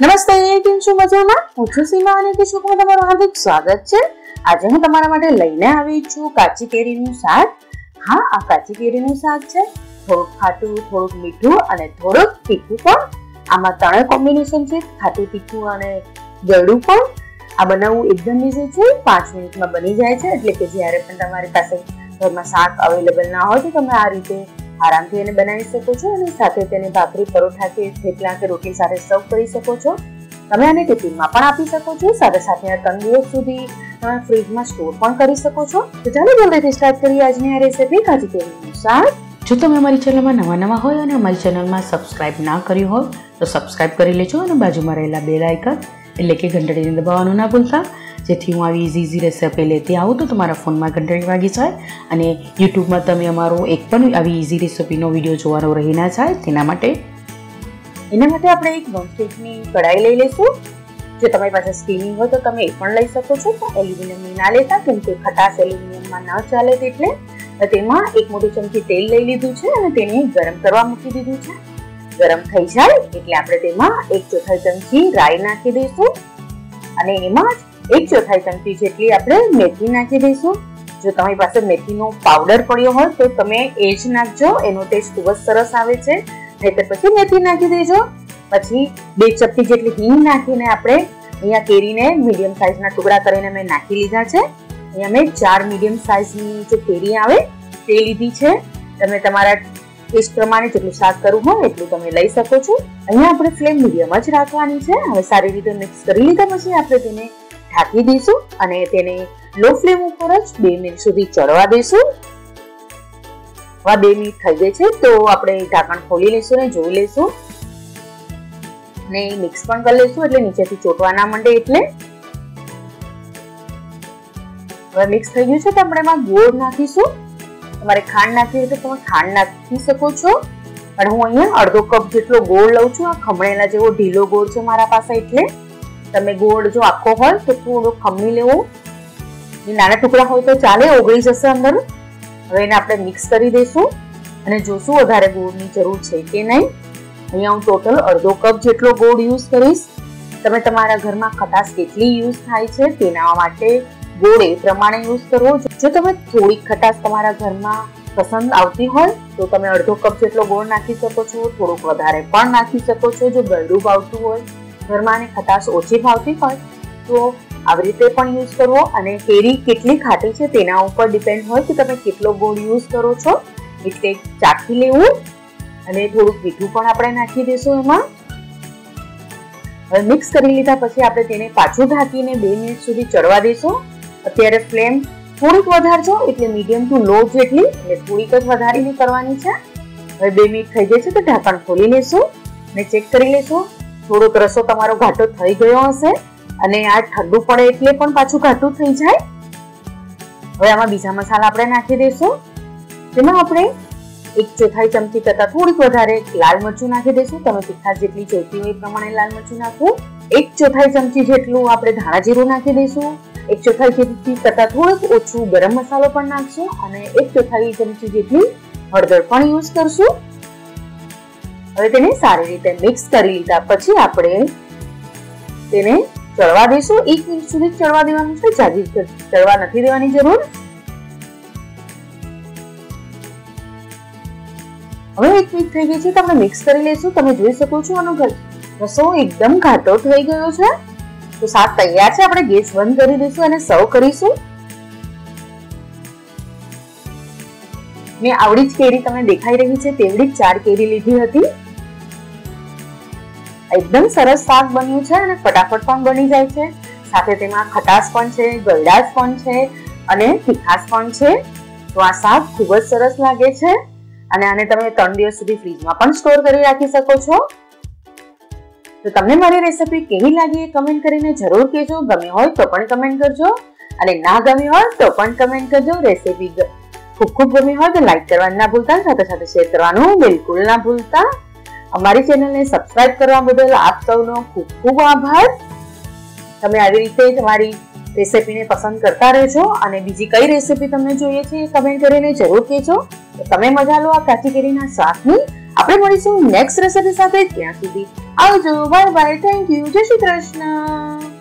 નમસ્તે, કેમ છો મજામાં? હું છું સીમા અને કિશોકમાં તમારું હાર્દિક સ્વાગત છે. આજે હું તમારા માટે લઈને આવી છું કાચી કેરીનું શાક. હા, આ કાચી કેરીનું શાક છે. થોડુંક ખાટું, થોડુંક મીઠું અને થોડુંક તીખું પણ. આમાં ત્રણેય કોમ્બિનેશન છે, ખાટું, તીખું અને ગળું પણ. આ બનાવવું એકદમ ઈઝી છે. પાંચ મિનિટમાં બની જાય છે. એટલે કે જ્યારે પણ તમારી પાસે ઘરમાં શાક અવેલેબલ ના હોય તો તમે આ રીતે આરામથી એને બનાવી શકો છો અને સાથે તેને ભાખરી, પરોઠા કે થેપલા કે રોટલી સાથે સર્વ કરી શકો છો. તમે આને ટિફિનમાં પણ આપી શકો છો. સાથે સાથે આ ત્રણ દિવસ સુધી ફ્રીજમાં સ્ટોર પણ કરી શકો છો. તો ચાલો જલ્દીથી સ્ટાર્ટ કરીએ આજની આ રેસીપી કાજુ શાક જો તમે અમારી ચેનલમાં નવા નવા હોય અને અમારી ચેનલમાં સબસ્ક્રાઇબ ના કર્યું હોય, તો સબસ્ક્રાઇબ કરી લેજો અને બાજુમાં રહેલા બે લાઇકન એટલે કે ઘંટડીને દબાવવાનું ના ભૂલતા. જેથી હું આવી ઇઝી ઇઝી રેસીપી લેતી આવું તો તમારા ફોનમાં ઘંટડી વાગી જાય અને યુટ્યુબમાં તમે અમારો એક પણ આવી ઇઝી રેસીપીનો વીડિયો જોવાનો રહી ના જાય તેના માટે એના માટે આપણે એક નોનસ્ટિકની કઢાઈ લઈ લઈશું. જો તમારી પાસે સ્ટીલિંગ હોય તો તમે એ પણ લઈ શકો છો, પણ એલ્યુમિનિયમની ના લેતા, કેમ કે ખટાશ એલ્યુમિનિયમમાં ન ચાલે એટલે તેમાં એક મોટી ચમચી તેલ લઈ લીધું છે અને તેને ગરમ કરવા મૂકી દીધું છે. ગરમ થઈ જાય એટલે આપણે તેમાં એક ચોથાઈ ચમચી રાઈ નાખી દઈશું. અને એમાં એક ચોથાઈ ચમચી જેટલી આપણે મેથી નાખી દઈશું. જો તમારી પાસે મેથીનો પાવડર પડ્યો હોય, તો તમે એ જ નાખજો. એનો ટેસ્ટ ખૂબ જ સરસ આવે છે. નહીતર પછી મેથી નાખી દેજો. પછી બે ચપટી જેટલી હિંગ નાખીને આપણે અહીંયા કેરીને મીડિયમ સાઇઝના ટુકડા કરીને મેં નાખી લીધા છે. અહીંયા મેં ચાર મીડિયમ સાઇઝની જે કેરી આવે, તે લીધી છે. તમે તમારા ટેસ્ટ પ્રમાણે જેટલું શાક કરવું હોય, એટલું તમે લઈ શકો છો. અહીંયા આપણે ફ્લેમ મીડિયમ જ રાખવાની છે. હવે સારી રીતે મિક્સ કરી લીધા પછી આપણે તેને ઢાંકી દઈશું અને તેને લો ફ્લેમ ઉપર જ બે મિનિટ સુધી ચડવા દઈશું. હવે બે મિનિટ થઈ ગઈ છે, તો આપણે ઢાંકણ ખોલી લઈશું ને જોઈ લઈશું. ને મિક્સ પણ કરી લઈશું એટલે નીચેથી ચોટવા ના માંડે એટલે. હવે મિક્સ થઈ ગયું છે, તો આપણે એમાં ગોળ નાખીશું. તમારે ખાંડ નાખવી હોય તો તમે ખાંડ નાખી શકો છો. પણ હું અહીંયા અડધો કપ જેટલો ગોળ લઉં છું, આ ખમણેલા જેવો ઢીલો ગોળ છે મારા પાસે એટલે. તમે ગોળ જો આખો હોય તો થોડો ખમણી લેવો નાના ટુકડા હોય તો ચાલે, ઓગળી જશે અંદર. હવે એને આપણે મિક્સ કરી દઈશું. અને જોશું વધારે ગોળની જરૂર છે કે નહીં. અહીંયા હું ટોટલ અડધો કપ જેટલો ગોળ યુઝ કરીશ. તમે તમારા ઘરમાં ખટાશ કેટલી યુઝ થાય છે તેના માટે ગોળ એ પ્રમાણે યુઝ કરવો જો તમે થોડીક ખટાશ તમારા ઘરમાં પસંદ આવતી હોય, તો તમે અડધો કપ જેટલો ગોળ નાખી શકો છો. થોડુંક વધારે પણ નાખી શકો છો. જો ગળું ભાવતું હોય ઘરમાં ખટાશ ઓછી ભાવતી હોય, તો આવી રીતે પણ યુઝ કરવો અને કેરી કેટલી ખાટી છે તેના ઉપર ડિપેન્ડ હોય કે તમે કેટલો ગોળ યુઝ કરો છો. એટલે ચાખી લેવું અને થોડુંક મીઠું પણ આપણે નાખી દઈશું એમાં. હવે મિક્સ કરી લીધા પછી આપણે તેને પાછું ઢાંકીને બે મિનિટ સુધી ચડવા દઈશું અત્યારે ફ્લેમ થોડીક વધારજો, એટલે મીડિયમ ટુ લો જેટલી એટલે થોડીક જ વધારીને કરવાની છે. હવે બે મિનિટ થઈ ગઈ છે તો ઢાંકણ ખોલી લેશું અને ચેક કરી લેશું. થોડોક રસો તમારો ઘાટો થઈ ગયો હશે અને આ ઠંડુ પડે એટલે પણ પાછું ઘાટું થઈ જાય. હવે આમાં બીજા મસાલા આપણે નાખી દઈશું. તેમાં આપણે એક ચોથાઈ ચમચી કરતા થોડીક વધારે લાલ મરચું નાખી દઈશું. તમે તીખા જેટલી જોઈતી હોય પ્રમાણે લાલ મરચું નાખવું એક ચોથાઈ ચમચી જેટલું આપણે ધાણા જીરું નાખી દઈશું. એક ચોથાઈ ચમચી કરતા થોડુંક ઓછું ગરમ મસાલો પણ નાખશું અને એક ચોથાઈ ચમચી જેટલી હળદર પણ યુઝ કરશું. હવે તેને સારી રીતે મિક્સ કરી લીધા પછી આપણે તેને ચડવા દઈશું. એક મિનિટ સુધી ચડવા દેવાનું છે. જાજી ચડવા નથી દેવાની જરૂર. હવે એક મિનિટ થઈ ગઈ છે. તમે મિક્સ કરી લેશું તમે જોઈ શકો છો આનો રસો એકદમ ઘાટો થઈ ગયો છે. તો શાક તૈયાર છે. આપણે ગેસ બંધ કરી દઈશું અને સર્વ કરીશું. મેં આવડી જ કેરી તમને દેખાઈ રહી છે. તેવડી જ ચાર કેરી લીધી હતી. એકદમ સરસ શાક બન્યું છે અને ફટાફટ પણ બની જાય છે. સાથે તેમાં ખટાશ પણ છે ગળાશ પણ છે અને તીખાશ પણ છે. તો આ શાક ખૂબ જ સરસ લાગે છે અને આને તમે ત્રણ દિવસ સુધી ફ્રીજમાં પણ સ્ટોર કરી રાખી શકો છો. તો તમને મારી રેસીપી કેવી લાગી એ કમેન્ટ કરીને જરૂર કહેજો. ગમી હોય તો પણ કમેન્ટ કરજો અને ના ગમી હોય તો પણ કમેન્ટ કરજો. રેસીપી ખૂબ ખૂબ ગમી હોય તો લાઈક કરવાનું ના ભૂલતા સાથે સાથે શેર કરવાનું બિલકુલ ના ભૂલતા. અમારી ચેનલને સબસ્ક્રાઇબ કરવા બદલ આપ સૌનો ખૂબ ખૂબ આભાર. તમે આવી રીતે તમારી રેસીપીને પસંદ કરતા રહેજો અને બીજી કઈ રેસીપી તમને જોઈએ છે કમેન્ટ કરીને જરૂર કહેજો. તમે મજા લો આ કાચી કેરીના શાકની. આપણે મળીશું નેક્સ્ટ રેસીપી સાથે. ત્યાં સુધી આવજો. બાય બાય થેન્ક યુ જય શ્રી કૃષ્ણ.